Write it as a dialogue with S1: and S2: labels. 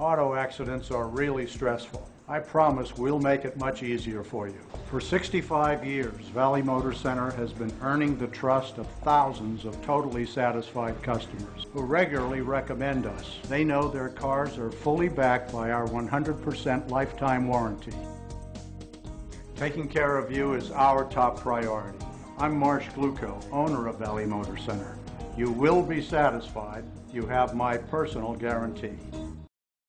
S1: Auto accidents are really stressful. I promise we'll make it much easier for you. For 65 years, Valley Motor Center has been earning the trust of thousands of totally satisfied customers who regularly recommend us. They know their cars are fully backed by our 100% lifetime warranty. Taking care of you is our top priority. I'm Marsh Gluco, owner of Valley Motor Center. You will be satisfied. You have my personal guarantee.